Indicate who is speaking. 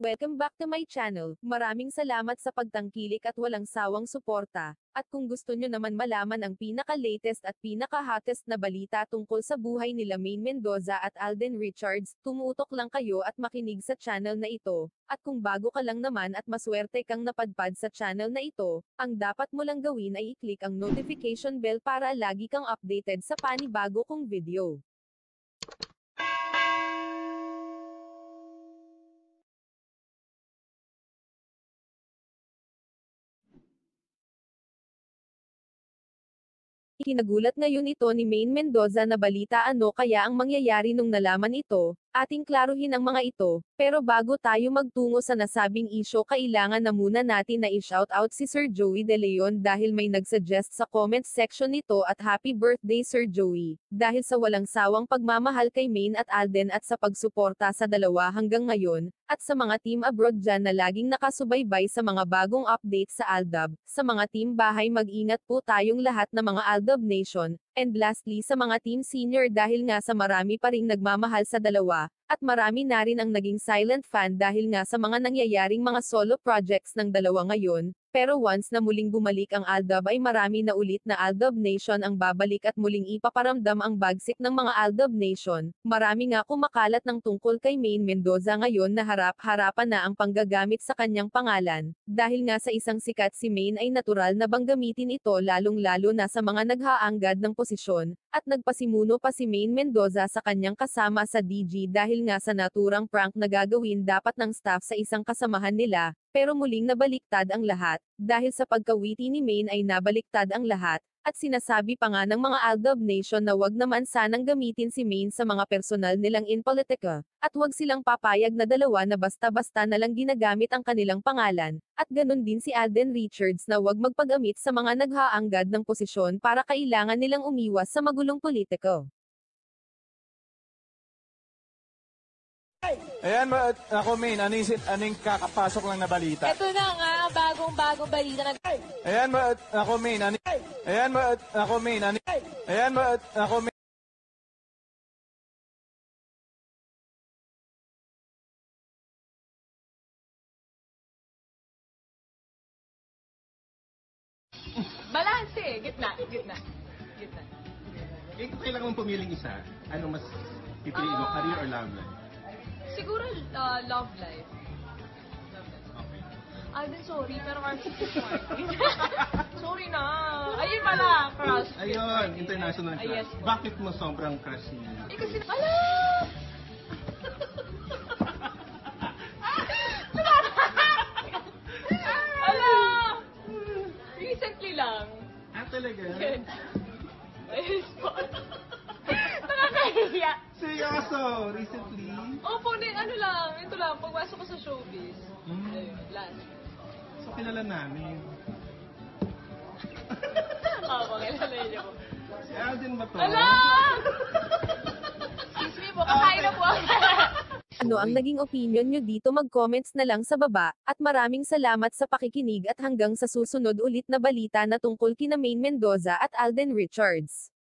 Speaker 1: Welcome back to my channel. Maraming salamat sa pagtangkilik at walang sawang suporta. At kung gusto nyo naman malaman ang pinaka-latest at pinaka-hottest na balita tungkol sa buhay nila Maine Mendoza at Alden Richards, tumutok lang kayo at makinig sa channel na ito. At kung bago ka lang naman at maswerte kang napadpad sa channel na ito, ang dapat mo lang gawin ay i-click ang notification bell para lagi kang updated sa panibago kong video. Kinagulat ngayon ito ni Maine Mendoza na balita ano kaya ang mangyayari nung nalaman ito, ating klaruhin ang mga ito, pero bago tayo magtungo sa nasabing isyo kailangan na muna natin na i-shout out si Sir Joey De Leon dahil may nagsuggest sa comment section nito at happy birthday Sir Joey, dahil sa walang sawang pagmamahal kay Maine at Alden at sa pagsuporta sa dalawa hanggang ngayon, at sa mga team abroad dyan na laging nakasubaybay sa mga bagong update sa Aldab, sa mga team bahay mag-ingat po tayong lahat na mga Aldab Nation, and lastly sa mga team senior dahil nga sa marami pa ring nagmamahal sa dalawa, at marami na rin ang naging silent fan dahil nga sa mga nangyayaring mga solo projects ng dalawa ngayon, pero once na muling bumalik ang Aldab ay marami na ulit na Aldab Nation ang babalik at muling ipaparamdam ang bagsik ng mga Aldab Nation. Marami nga kumakalat ng tungkol kay Maine Mendoza ngayon na harap-harapan na ang panggagamit sa kanyang pangalan, dahil nga sa isang sikat si Maine ay natural na bang gamitin ito lalong-lalo na sa mga naghaanggad ng posisyon, at nagpasimuno pa si Maine Mendoza sa kanyang kasama sa DG dahil nga sa naturang prank na gagawin dapat ng staff sa isang kasamahan nila, pero muling nabaliktad ang lahat, dahil sa pagkawiti ni Maine ay nabaliktad ang lahat, at sinasabi pa nga ng mga Aldab Nation na wag naman sanang gamitin si Maine sa mga personal nilang in politika, at wag silang papayag na dalawa na basta-basta na lang ginagamit ang kanilang pangalan, at ganun din si Alden Richards na wag magpagamit sa mga naghaanggad ng posisyon para kailangan nilang umiwas sa magulong politiko.
Speaker 2: Ayan, ma- ako, Main, ano yung, ano yung kakapasok lang na balita?
Speaker 3: Ito na nga, bagong-bagong balita na
Speaker 2: Ayan, ma- ako, Main, ano Ayan, ma- ako, Main, ano Ayan, ma- ako, Main.
Speaker 3: Balanse, gitna, gitna. Gitna.
Speaker 4: Eh, kung kailangan mong pumiling isa, ano mas pipiliin mo,
Speaker 3: Ah.
Speaker 4: career or love life?
Speaker 3: Siguro uh, love life. Love life.
Speaker 4: Okay.
Speaker 3: Alden, sorry, pero si Martin. sorry na. Ayun pala, crush.
Speaker 4: Ayun, international
Speaker 3: Ah,
Speaker 4: crush.
Speaker 3: yes po.
Speaker 4: Bakit mo sobrang crush si...
Speaker 3: Eh kasi, ala! ala! Recently lang.
Speaker 4: Ah, talaga?
Speaker 3: Ayos po. Nakakahiya.
Speaker 4: Seryoso, recently?
Speaker 3: Opo, din, ano lang, ito lang, pagpasok ko sa showbiz.
Speaker 4: Hmm.
Speaker 3: Ayun, last.
Speaker 4: So, kilala namin.
Speaker 3: Oo, kilala niyo po.
Speaker 4: Si Alden ba to?
Speaker 3: Ala! Excuse me po, kakain na po.
Speaker 1: Ano ang naging opinion nyo dito mag-comments na lang sa baba, at maraming salamat sa pakikinig at hanggang sa susunod ulit na balita na tungkol kina Maine Mendoza at Alden Richards.